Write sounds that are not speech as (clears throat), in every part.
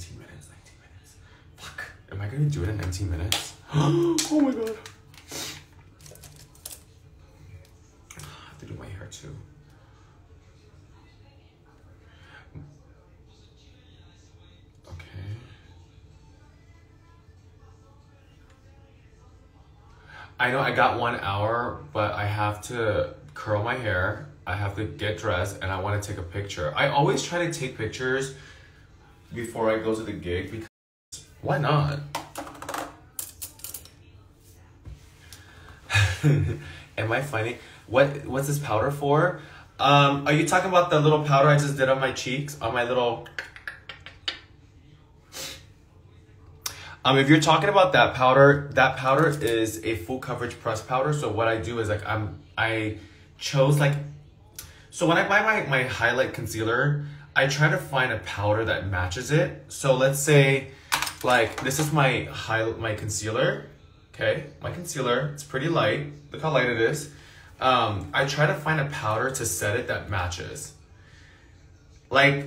19 minutes, 19 minutes. Fuck. Am I gonna do it in 19 minutes? (gasps) oh my god. I have to do my hair too. Okay. I know I got one hour, but I have to curl my hair. I have to get dressed and I want to take a picture. I always try to take pictures before I go to the gig because why not? (laughs) Am I funny? What what's this powder for? Um, are you talking about the little powder I just did on my cheeks? On my little Um, if you're talking about that powder, that powder is a full coverage press powder. So what I do is like I'm I chose like so when I buy my, my highlight concealer, I try to find a powder that matches it. So let's say like this is my high my concealer. Okay, my concealer, it's pretty light. Look how light it is. Um, I try to find a powder to set it that matches. Like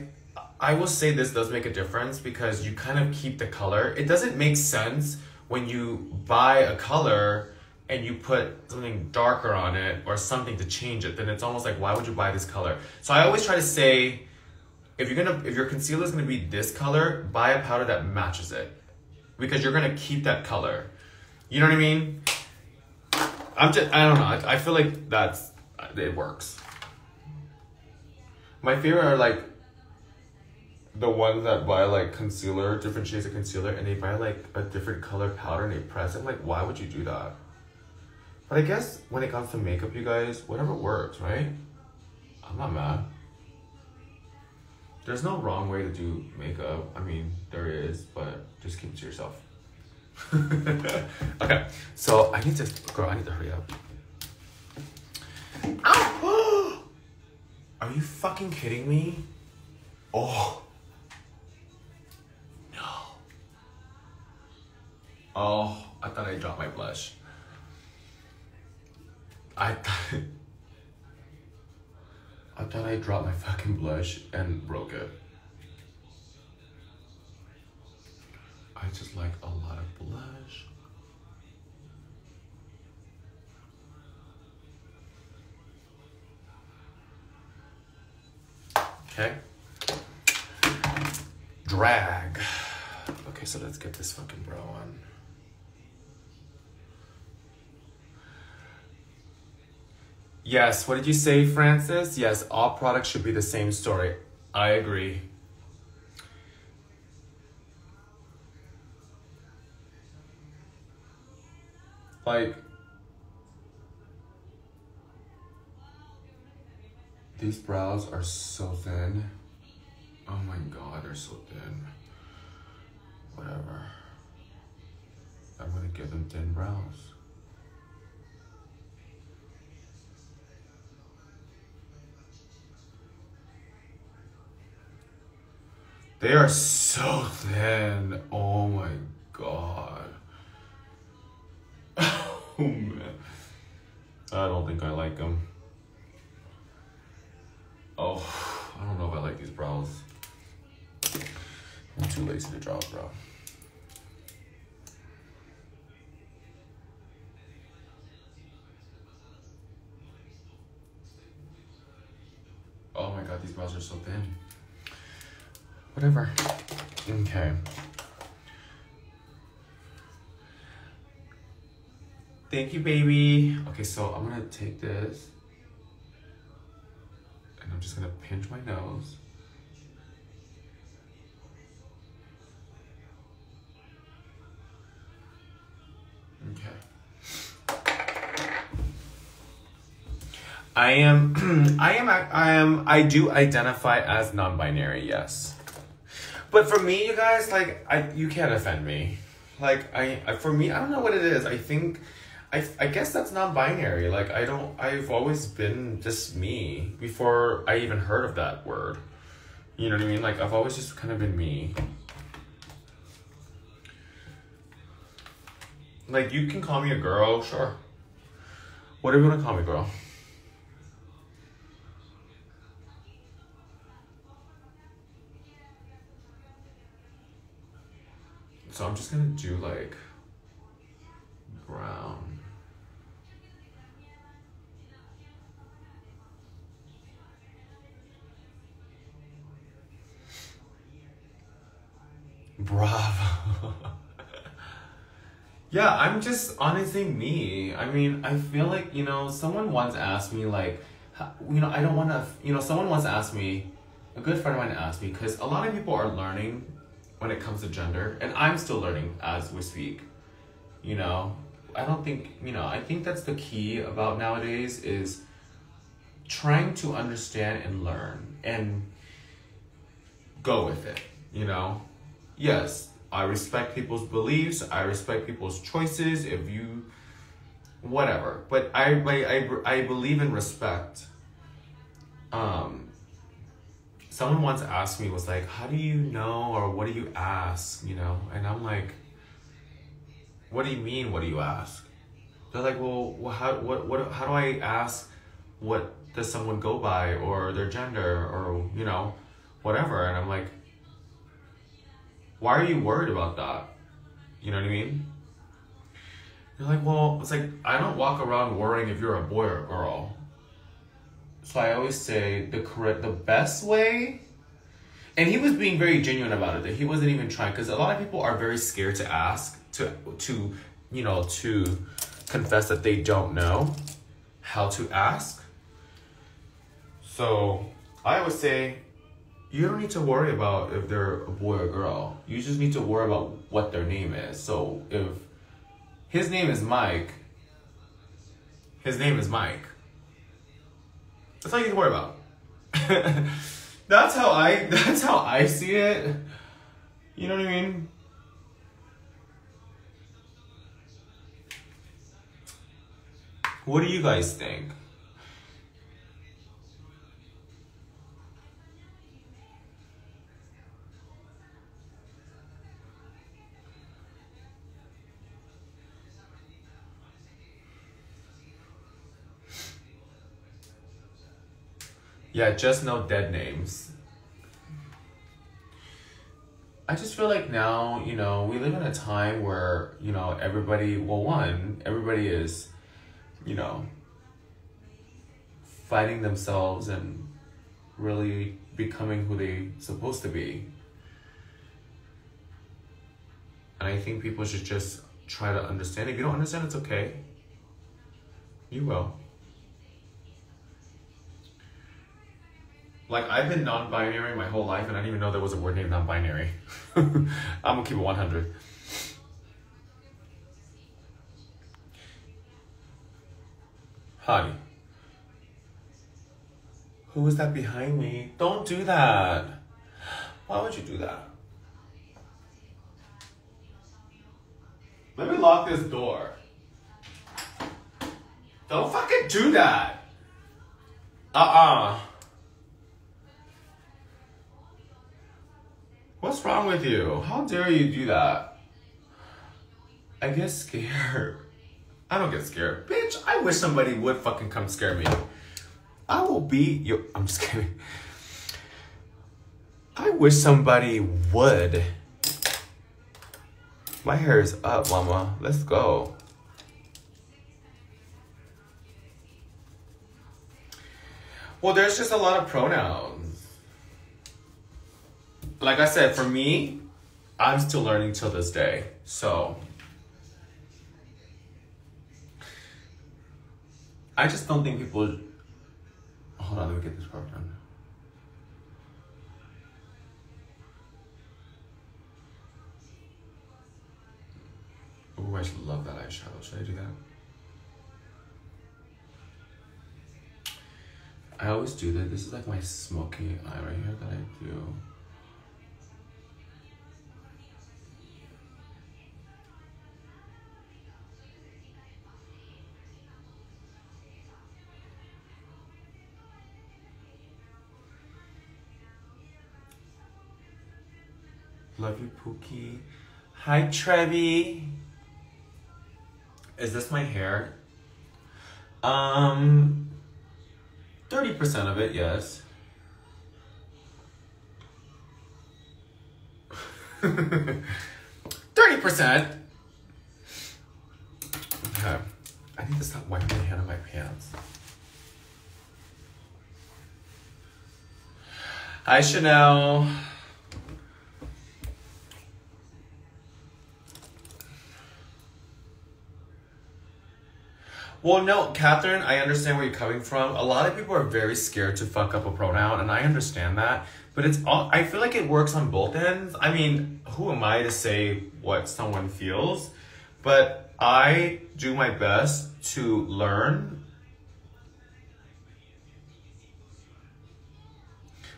I will say this does make a difference because you kind of keep the color. It doesn't make sense when you buy a color and you put something darker on it or something to change it, then it's almost like why would you buy this color? So I always try to say if you're gonna if your concealer is gonna be this color, buy a powder that matches it. Because you're gonna keep that color. You know what I mean? I'm just I don't know. I, feel like that's it works. My favorite are like the ones that buy like concealer, different shades of concealer, and they buy like a different color powder and they press it. Like, why would you do that? But I guess when it comes to makeup, you guys, whatever works, right? I'm not mad. There's no wrong way to do makeup. I mean, there is, but just keep it to yourself. (laughs) okay, so I need to, girl, I need to hurry up. (gasps) Are you fucking kidding me? Oh. No. Oh, I thought I dropped my blush. I thought (laughs) I thought I dropped my fucking blush and broke it. I just like a lot of blush. Okay. Drag. Okay, so let's get this fucking bro on. Yes, what did you say, Francis? Yes, all products should be the same story. I agree. Like, these brows are so thin. Oh my god, they're so thin. Whatever. I'm gonna give them thin brows. They are so thin. Oh my god. (laughs) Oh man. I don't think I like them. Oh, I don't know if I like these brows. I'm too lazy to draw a brow. Oh my god, these brows are so thin. Whatever. Okay. Thank you, baby. Okay, so I'm gonna take this and I'm just gonna pinch my nose. Okay. I am, (clears throat) I am, I am, I do identify as non-binary, yes. But for me, you guys, like, I, you can't offend me. Like, I, I, for me, I don't know what it is. I think, I, I guess that's non-binary. Like, I don't, I've always been just me before I even heard of that word. You know what I mean? Like, I've always just kind of been me. Like, you can call me a girl, sure. Whatever you want to call me, girl. So I'm just gonna do like brown. Bravo. (laughs) yeah, I'm just honestly me. I mean, I feel like, you know, someone once asked me, like, you know, I don't want to, you know, someone once asked me, a good friend of mine asked me, because a lot of people are learning when it comes to gender, and I'm still learning as we speak. You know, I don't think, you know, I think that's the key about nowadays is trying to understand and learn and go with it, you know? Yes, I respect people's beliefs, I respect people's choices, if you whatever, but I I I, I believe in respect. Um someone once asked me was like, "How do you know or what do you ask?" you know? And I'm like, "What do you mean what do you ask?" They're like, "Well, how what what how do I ask what does someone go by or their gender or, you know, whatever?" And I'm like, "Why are you worried about that?" You know what I mean? They're like, "Well, it's like I don't walk around worrying if you're a boy or a girl." So I always say the correct, the best way, and he was being very genuine about it. That he wasn't even trying because a lot of people are very scared to ask to to you know to confess that they don't know how to ask. So I would say you don't need to worry about if they're a boy or girl. You just need to worry about what their name is. So if his name is Mike, his name is Mike. That's all you to worry about. (laughs) that's how I (laughs) that's how I see it. You know what I mean? What do you guys think? Yeah, just no dead names. I just feel like now, you know, we live in a time where, you know, everybody, well, one, everybody is, you know, fighting themselves and really becoming who they supposed to be. And I think people should just try to understand. If you don't understand, it's okay. You will. Like I've been non-binary my whole life, and I didn't even know there was a word named non-binary. (laughs) I'm gonna keep it 100. Hi. Who is that behind me? Don't do that. Why would you do that? Let me lock this door. Don't fucking do that. Uh-uh. What's wrong with you? How dare you do that? I get scared. I don't get scared. Bitch, I wish somebody would fucking come scare me. I will be you. I'm just kidding. I wish somebody would. My hair is up, mama. Let's go. Well, there's just a lot of pronouns like I said, for me, I'm still learning till this day. So I just don't think people. Hold on, let me get this part done. Oh, I should love that eyeshadow. Should I do that? I always do that. This is like my smoky eye right here that I do. Love you, Pookie. Hi, Trevi. Is this my hair? Um, 30% of it, yes. (laughs) 30% 30%. Okay. I need to stop wiping my hand on my pants. Hi, Chanel. Well, no, Catherine, I understand where you're coming from. A lot of people are very scared to fuck up a pronoun, and I understand that. But it's all, I feel like it works on both ends. I mean, who am I to say what someone feels? But I do my best to learn.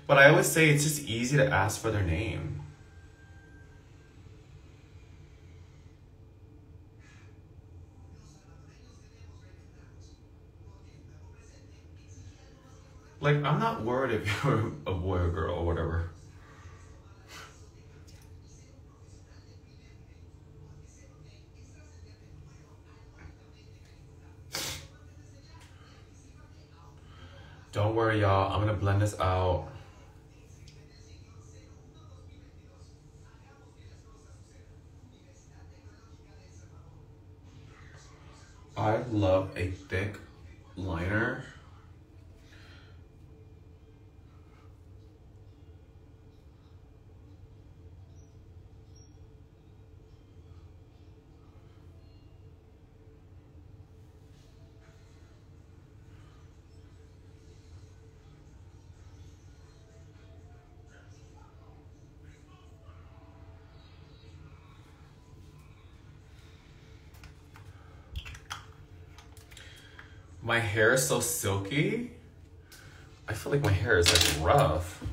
But I always say it's just easy to ask for their name. Like, I'm not worried if you're a boy or girl or whatever. Don't worry, y'all. I'm gonna blend this out. I love a thick liner. My hair is so silky. I feel like my hair is like rough.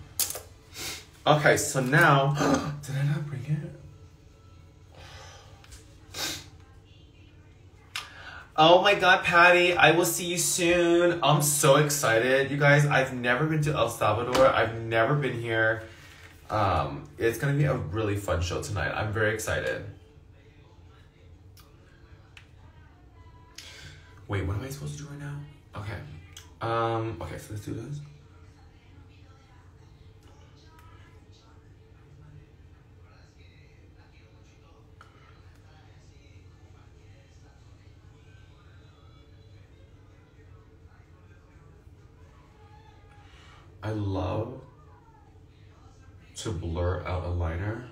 Okay, so now, (gasps) did I not bring it? Oh my god, Patty, I will see you soon. I'm so excited. You guys, I've never been to El Salvador. I've never been here. Um, it's gonna be a really fun show tonight. I'm very excited. Wait, what am I supposed to do right now? Okay. Um, okay, so let's do this. I love to blur out a liner.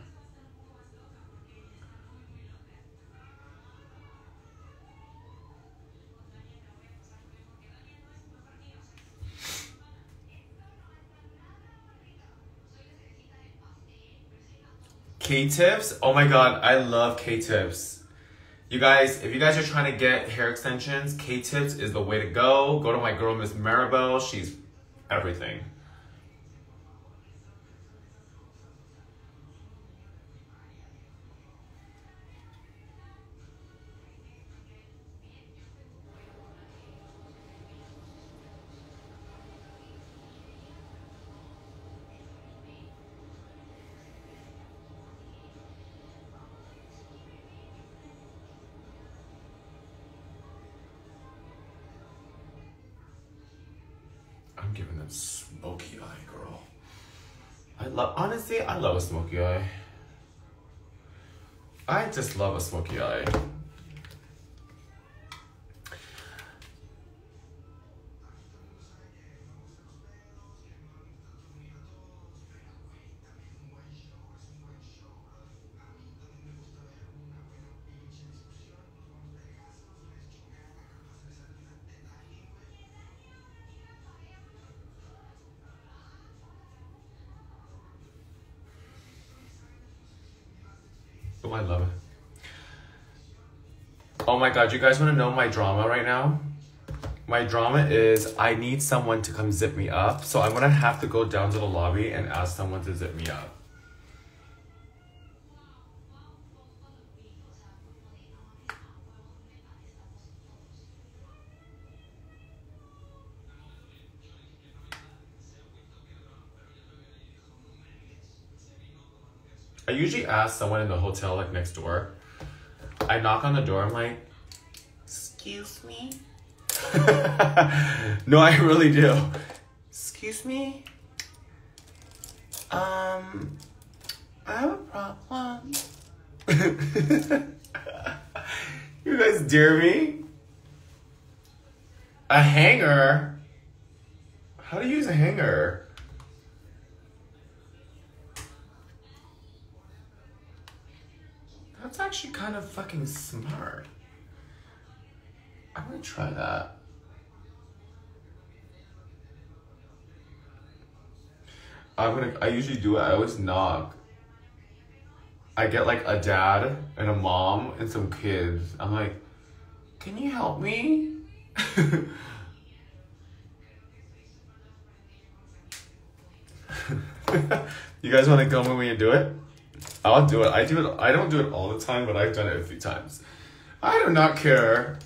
K-tips. Oh my god, I love K-tips. You guys, if you guys are trying to get hair extensions, K-tips is the way to go. Go to my girl, Miss Maribel. She's everything. I'm giving them smoky eye, girl. I love, honestly, I love a smoky eye. I just love a smoky eye. Oh my god, you guys want to know my drama right now? My drama is I need someone to come zip me up, so I'm gonna have to go down to the lobby and ask someone to zip me up. I usually ask someone in the hotel, like next door. I knock on the door, I'm like, excuse me? (laughs) no, I really do. Excuse me? Um, I have a problem. (laughs) you guys dare me? A hanger? How do you use a hanger? That's actually kind of fucking smart. I'm gonna try that. I'm gonna. I usually do it. I always knock. I get like a dad and a mom and some kids. I'm like, can you help me? (laughs) you guys want to come with me and do it? I'll do it. I do it. I don't do it all the time, but I've done it a few times. I do not care.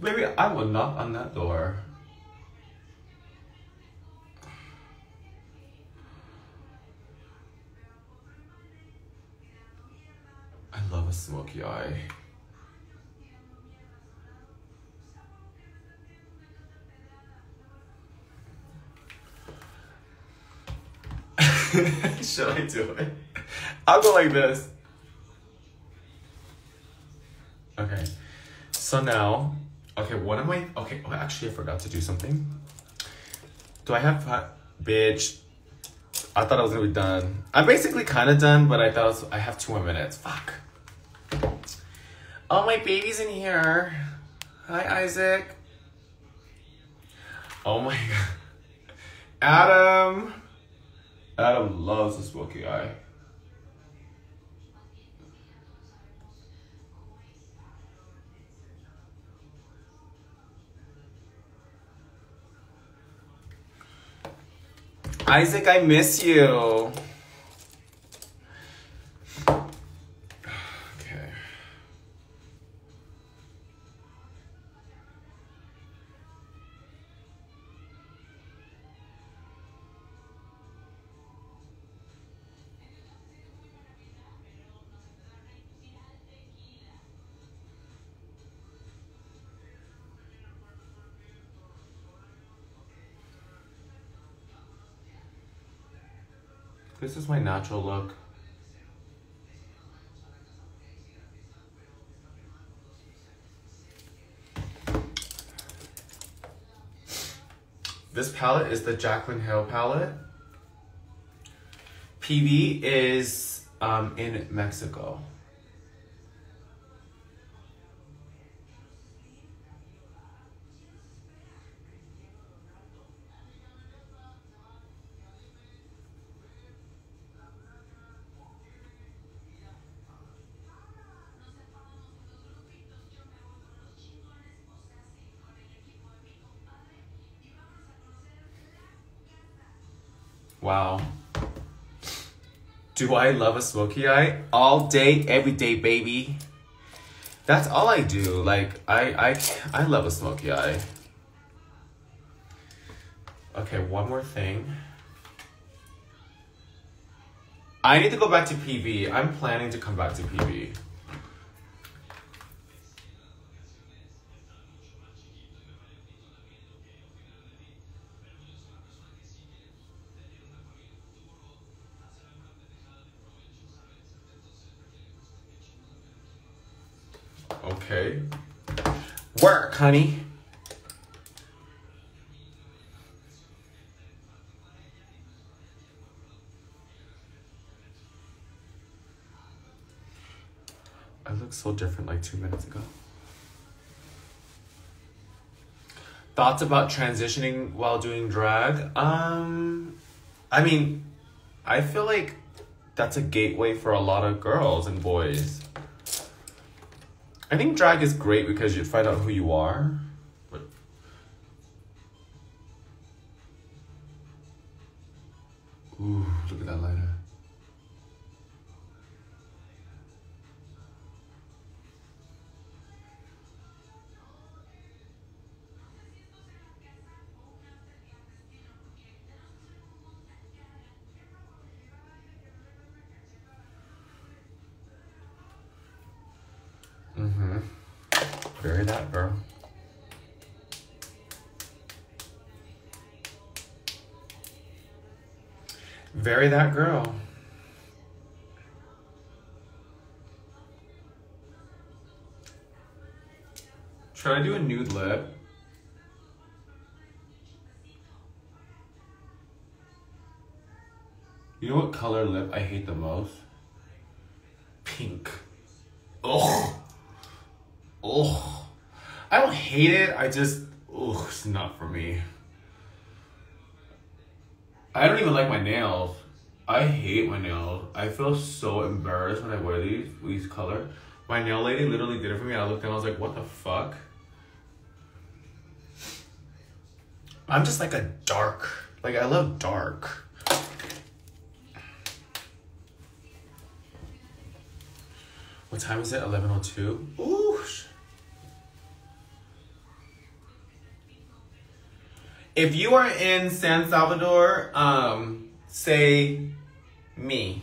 Baby, I will knock on that door. I love a smoky eye. (laughs) Should I do it? I'll go like this. Okay. So now, okay, what am I? Okay, oh, actually, I forgot to do something. Do I have fi- bitch? I thought I was gonna be done. I'm basically kind of done, but I thought I have two more minutes. Fuck. Oh, my baby's in here. Hi, Isaac. Oh my (laughs) god. Adam. Adam loves the smoky eye. Isaac, I miss you. This is my natural look. This palette is the Jaclyn Hill palette. PV is um, in Mexico. Wow. Do I love a smoky eye? All day, every day, baby. That's all I do. Like I I I love a smoky eye. Okay, one more thing. I need to go back to PV. I'm planning to come back to PV. Honey. I look so different like two minutes ago. Thoughts about transitioning while doing drag? Um, I mean, I feel like that's a gateway for a lot of girls and boys. I think drag is great because you find out who you are. Ooh, look at that liner. Bury that, girl. Very that girl. Should I do a nude lip? You know what color lip I hate the most? Pink. Ugh. Ugh. I don't hate it. I just, ugh, it's not for me. I don't even like my nails. I hate my nails. I feel so embarrassed when I wear these, these color. My nail lady literally did it for me. I looked and I was like, what the fuck? I'm just like a dark, like I love dark. What time is it? 11.02? Ooh. If you are in San Salvador, um, say me.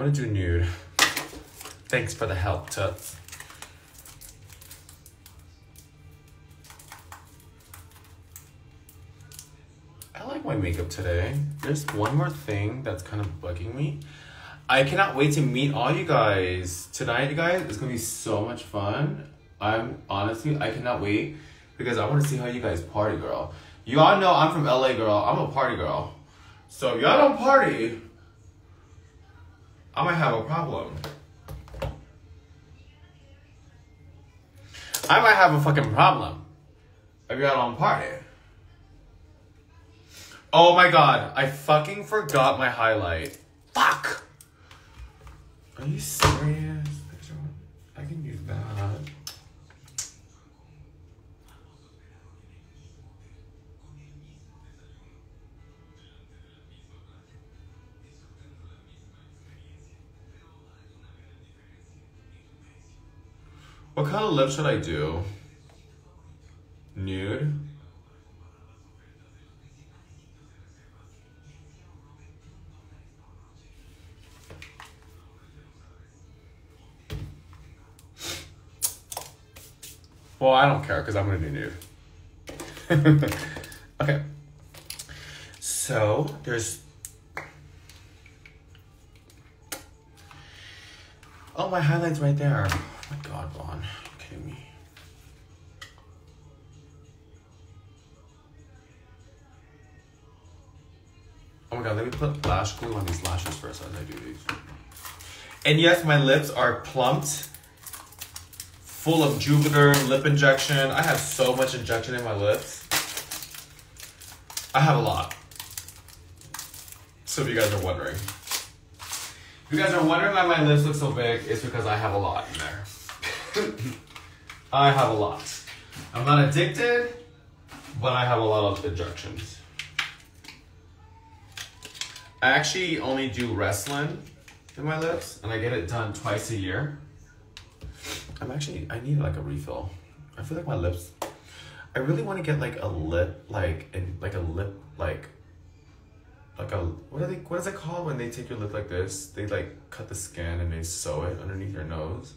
Gonna do nude. Thanks for the help, Toots. I like my makeup today. There's one more thing that's kind of bugging me. I cannot wait to meet all you guys. Tonight, you guys, it's gonna be so much fun. I'm honestly, I cannot wait because I wanna see how you guys party, girl. You all know I'm from LA, girl. I'm a party girl. So if y'all don't party, I might have a problem. I might have a fucking problem if y'all don't party. Oh my god, I fucking forgot my highlight. Fuck! Are you serious? What kind of lip should I do? Nude? Well, I don't care because I'm going to do nude. (laughs) okay. So there's. Oh, my highlight's right there. Oh my god, Vaughn. Kidding me? Oh my god, let me put lash glue on these lashes first as I do these. And yes, my lips are plumped, full of Juvederm lip injection. I have so much injection in my lips. I have a lot. So if you guys are wondering. If you guys are wondering why my lips look so big, it's because I have a lot in there. I have a lot. I'm not addicted, but I have a lot of injections. I actually only do Restylane in my lips, and I get it done twice a year. I'm actually, I need like a refill. I feel like my lips, I really want to get like a lip, like, in, like a lip, like, like a, what are they, what is it called when they take your lip like this? They like cut the skin and they sew it underneath your nose.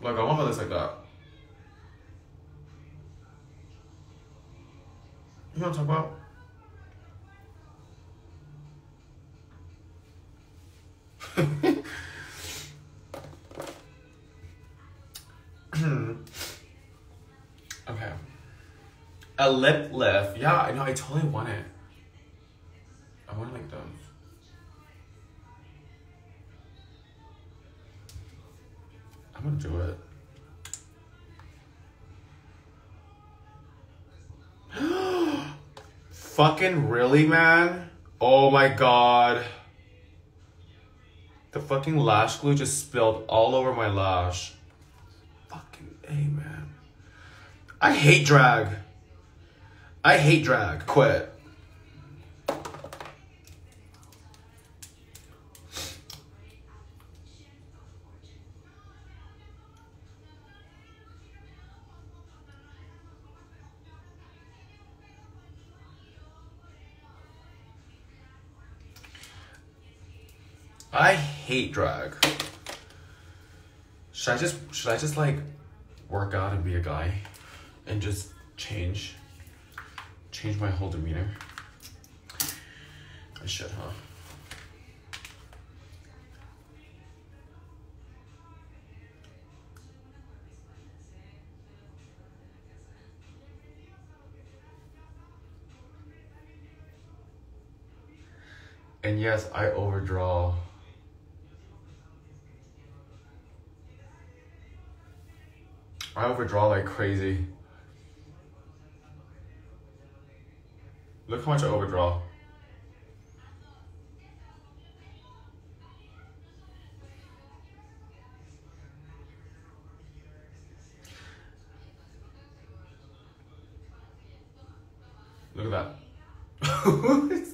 Like, I want my lips like that. You know what I'm talking about? (laughs) okay. A lip lift. Yeah, I know. I totally want it. I want like those. Do it. (gasps) Fucking really, man? Oh my god. The fucking lash glue just spilled all over my lash. Fucking A, man. I hate drag. I hate drag. Quit. I hate drag. Should I just should I just like work out and be a guy and just change change my whole demeanor? I should, huh? And yes, I overdraw. I overdraw like crazy. Look how much I overdraw. Look at that. (laughs)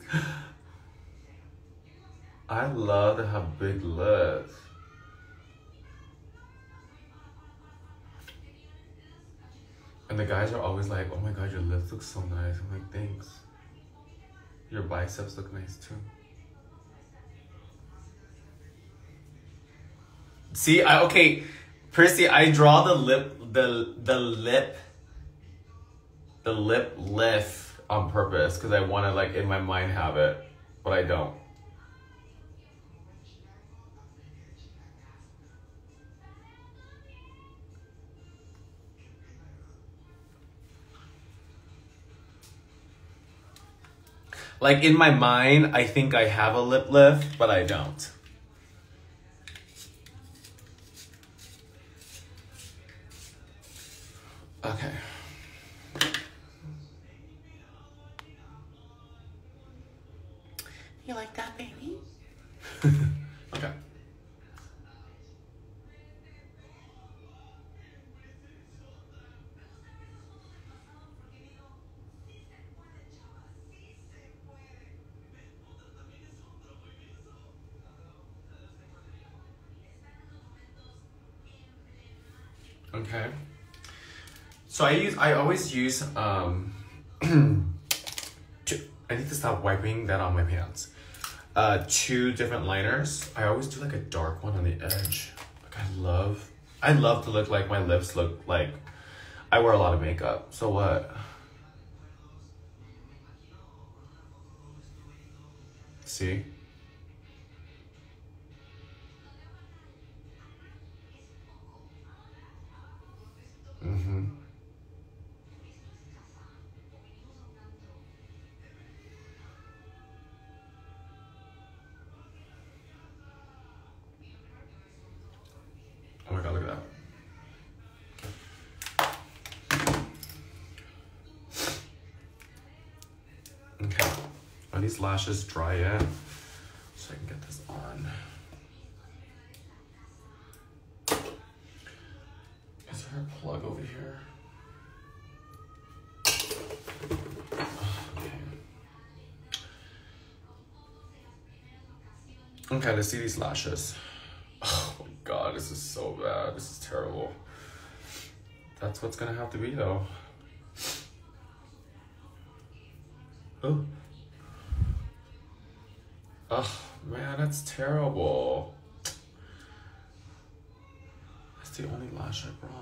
I love to have big lips. And the guys are always like, oh my god, your lips look so nice. I'm like, thanks. Your biceps look nice too. See, I okay, Prissy, I draw the lip the the lip the lip lift on purpose because I want to like in my mind have it, but I don't. Like in my mind, I think I have a lip lift, but I don't. So I use I always use um (clears throat) I need to stop wiping that on my pants. Uh two different liners. I always do like a dark one on the edge. Like I love I love to look like my lips look like I wear a lot of makeup. So what? See? These lashes dry yet? So I can get this on. Is there a plug over here? (sighs) Okay. Let's see these lashes. (sighs) Oh my god, this is so bad. This is terrible. That's what's gonna have to be though. Oh man, that's terrible. That's the only lash I brought.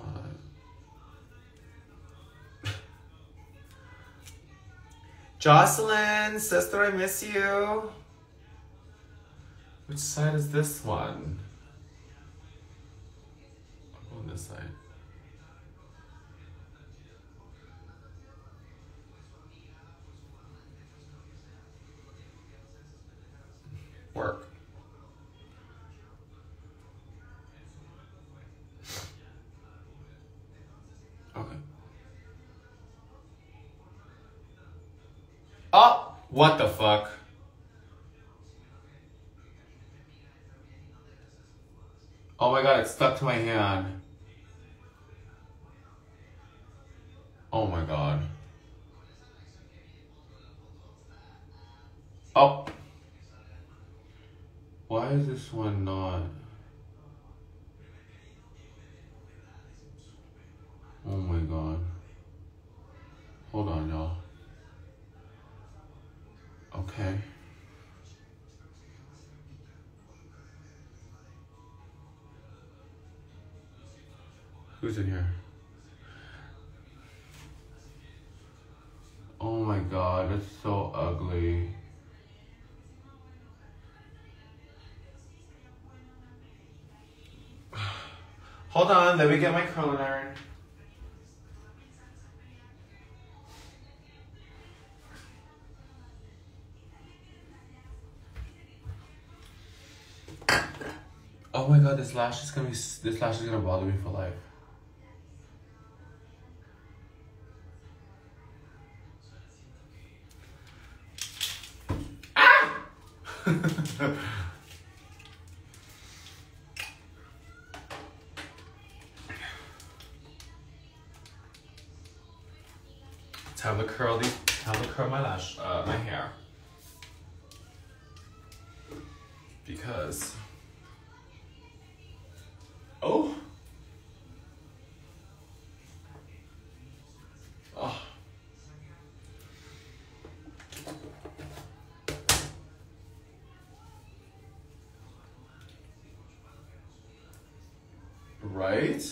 Jocelyn, sister, I miss you. Which side is this one? Go on this side. Work. Okay. Oh, what the fuck? Oh my god, it stuck to my hand. Oh my god. Oh. Why is this one not? Oh my god. Hold on, y'all. Okay. Who's in here? Oh my god, it's so ugly. Hold on, let me get my curling iron. Oh my god, this lash is gonna be this lash is gonna bother me for life. Right?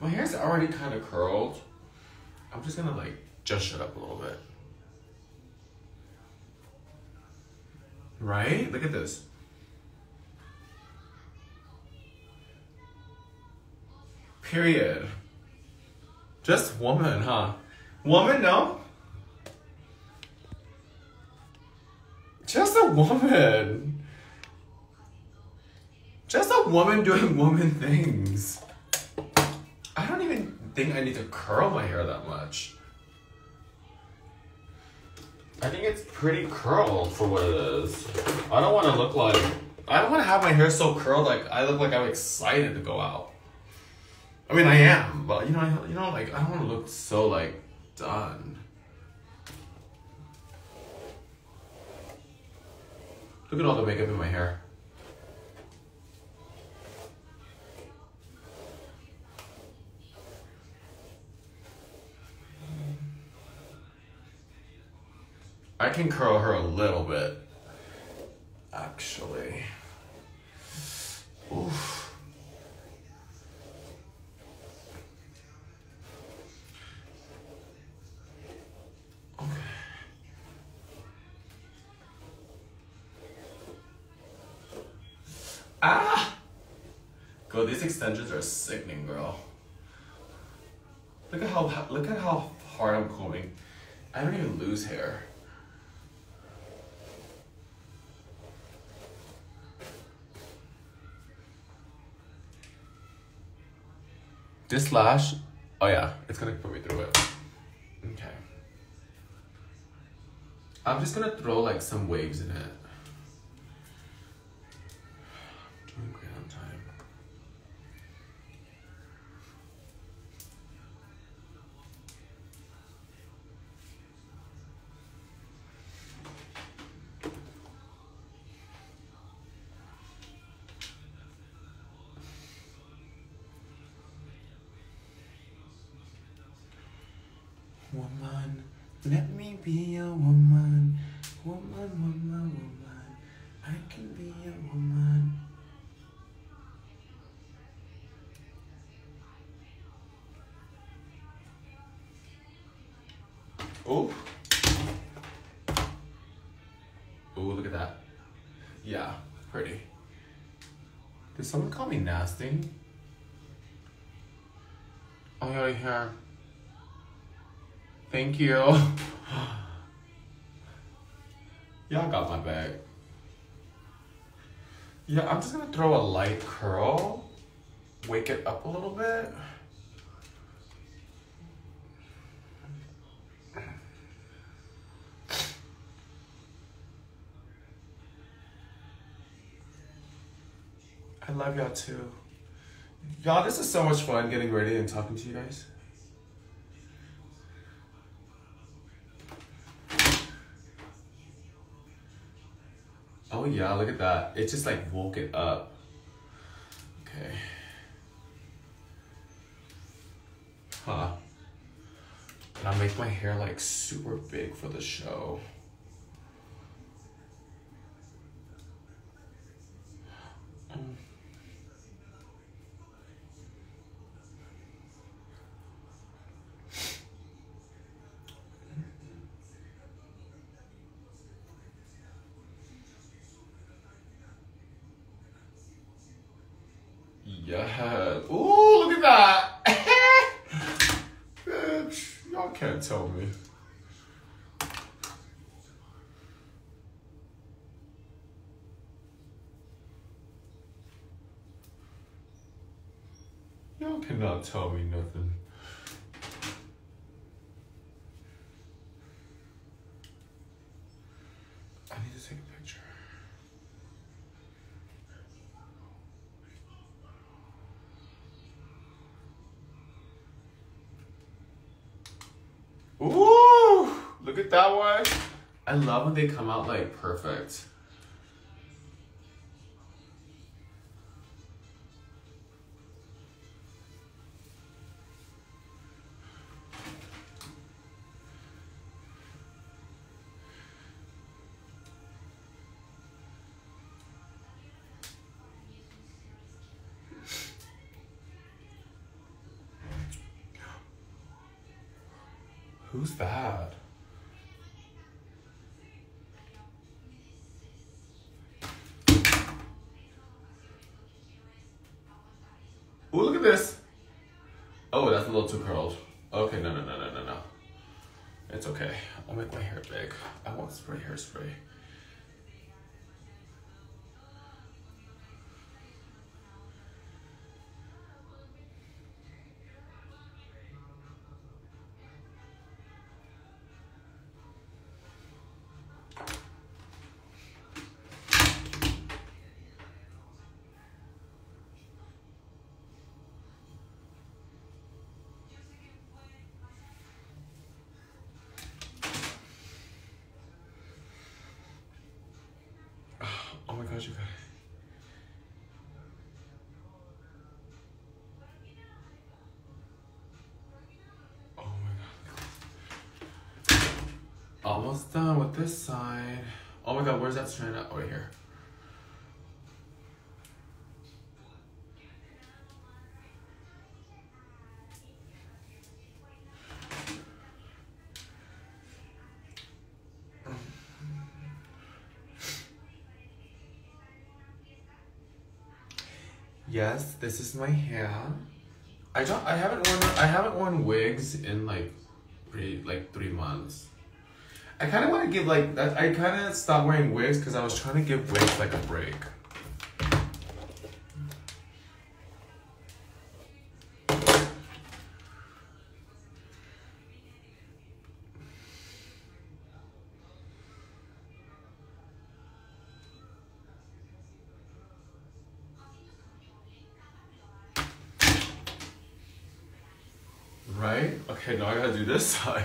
My hair's already kind of curled. I'm just gonna like just shut up a little bit. Right? Look at this. Period. Just woman, huh? Woman, no? Just a woman. Just a woman doing woman things. Think I need to curl my hair that much. I think it's pretty curled for what it is. I don't want to look like, I don't want to have my hair so curled like I look like I'm excited to go out. I mean, I am, but you know, I, you know, like I don't want to look so like done. Look at all the makeup in my hair. I can curl her a little bit, actually. Oof. Ah! Girl, these extensions are sickening, girl. Look at how look at how hard I'm combing. I don't even lose hair. This lash, oh yeah, it's gonna put me through it. Okay. I'm just gonna throw like some waves in it. Did someone call me nasty? Oh, yeah, here. Thank you. (laughs) Y'all got my back. Yeah, I'm just gonna throw a light curl, wake it up a little bit. Love y'all too. Y'all, this is so much fun getting ready and talking to you guys. Oh yeah, look at that. It just like woke it up. Okay. Huh. And I make my hair like super big for the show. Yeah. Ooh, look at that. Bitch, y'all can't tell me. Y'all cannot tell me nothing. I need to take a picture. Ooh, look at that one. I love when they come out like perfect. Ooh, look at this. Oh, that's a little too curled. Okay, no, no, no, no, no, no. It's okay. I'll make my hair big. I won't spray hairspray. Oh you guys. Oh. Almost done with this side. Oh my god, where's that strand at? Oh, right here. Yes, this is my hair. I don't. I haven't worn. I haven't worn wigs in like, three like three months. I kind of want to give like. I kind of stopped wearing wigs because I was trying to give wigs like a break. Okay, now I gotta do this (laughs) side.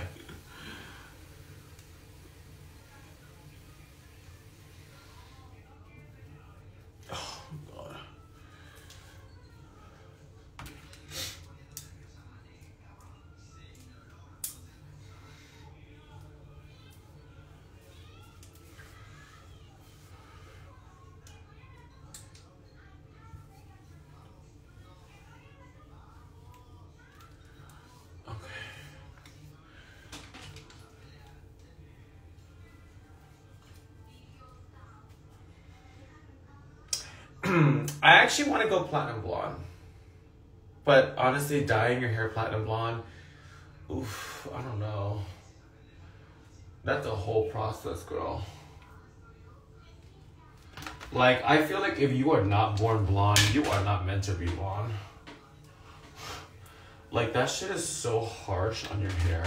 I actually want to go platinum blonde. But honestly, dyeing your hair platinum blonde, oof, I don't know. That's a whole process, girl. Like, I feel like if you are not born blonde, you are not meant to be blonde. Like, that shit is so harsh on your hair.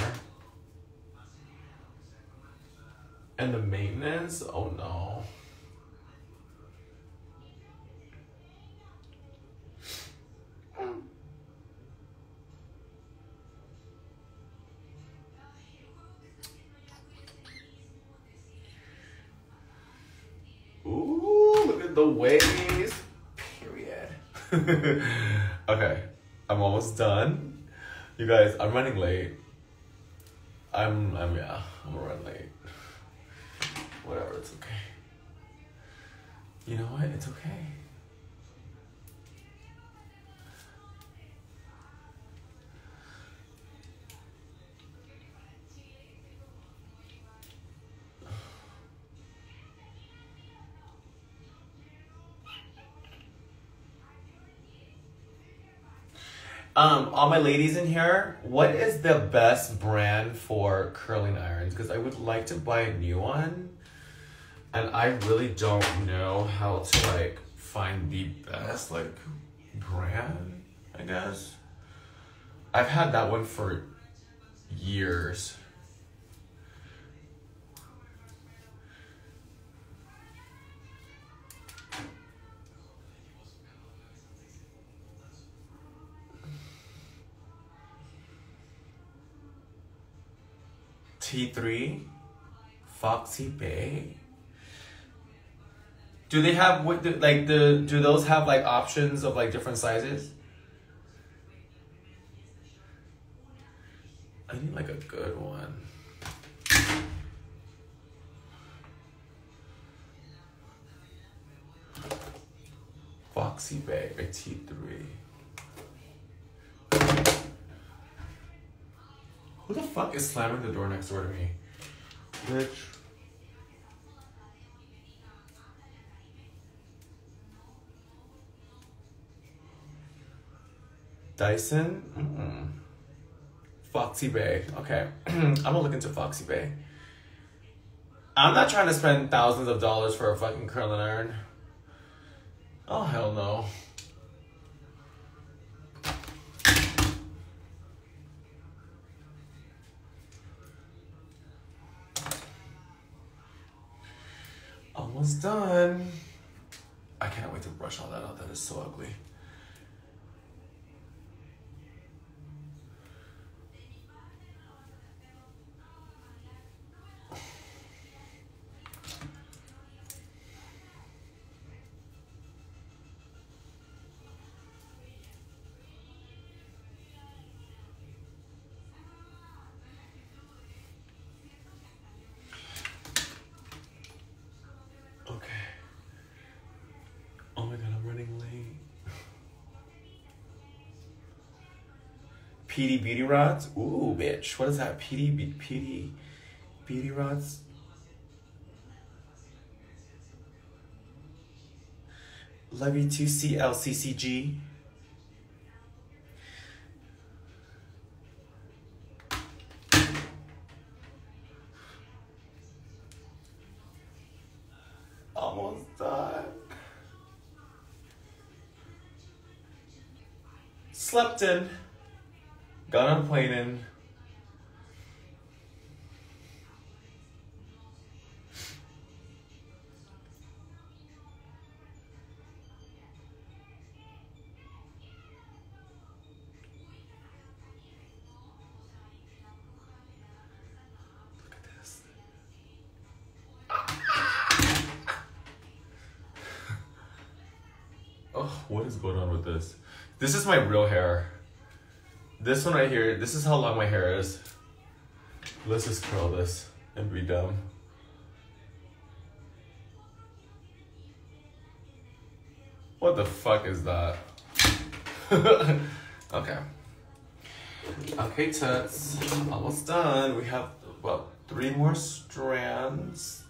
And the maintenance, oh no. (laughs) okay, I'm almost done. You guys, I'm running late. I'm, I'm, yeah, I'm gonna run late. (sighs) Whatever, it's okay. You know what? It's okay. Um, all my ladies in here, what is the best brand for curling irons? Because I would like to buy a new one, and I really don't know how to like find the best like brand. I guess I've had that one for years. T3, FoxyBae. Do they have what the, like the do those have like options of like different sizes? I need like a good one. FoxyBae by T3. Who the fuck is slamming the door next door to me? Bitch. Dyson? Mm-mm. FoxyBae. Okay. (clears throat) I'm gonna look into FoxyBae. I'm not trying to spend thousands of dollars for a fucking curling iron. Oh, hell no. Almost done. I can't wait to brush all that out. That is so ugly. PD Beauty Rods? Ooh, bitch. What is that? PD, PD Beauty Rods? Levy 2C LCCG. Almost done. Slept in. This. (laughs) Oh, what is going on with this? This is my real hair. This one right here, this is how long my hair is. Let's just curl this and be dumb. What the fuck is that? (laughs) okay. Okay, tits. Almost done. We have about three more strands.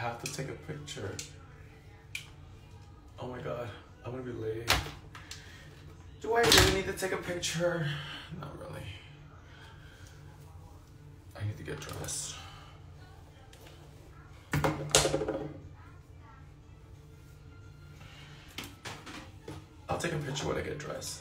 Have to take a picture. Oh my god, I'm gonna be late. Do I really need to take a picture? Not really. I need to get dressed. I'll take a picture when I get dressed.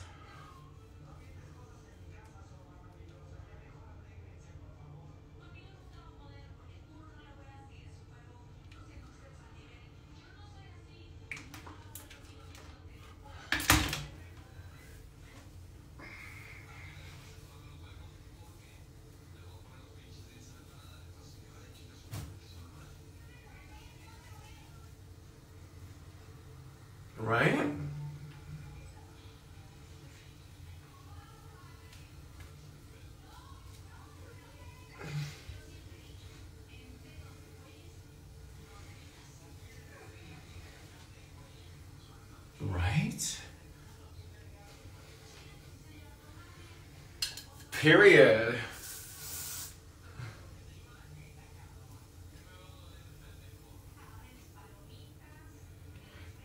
Period.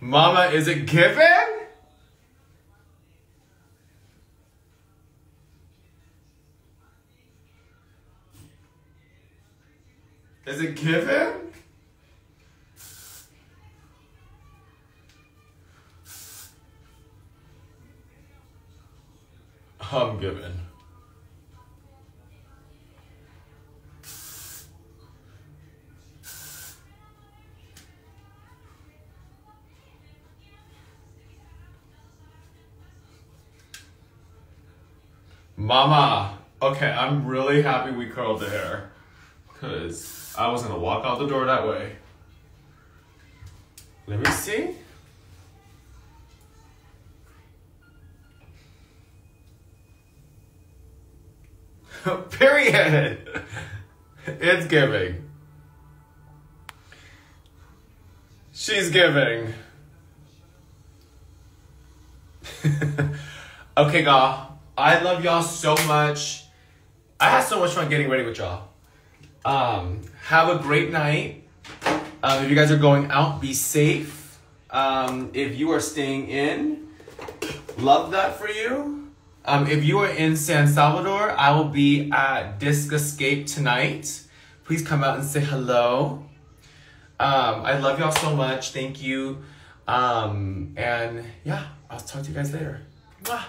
Mama, is it given? Is it given? I'm given. Mama, okay, I'm really happy we curled the hair. Because I was going to walk out the door that way. Let me see. (laughs) Period. It's giving. She's giving. (laughs) okay, y'all. I love y'all so much. I had so much fun getting ready with y'all. Um, have a great night. Um, if you guys are going out, be safe. Um, if you are staying in, love that for you. Um, if you are in San Salvador, I will be at Disc Escape tonight. Please come out and say hello. Um, I love y'all so much. Thank you. Um, and yeah, I'll talk to you guys later. Mwah.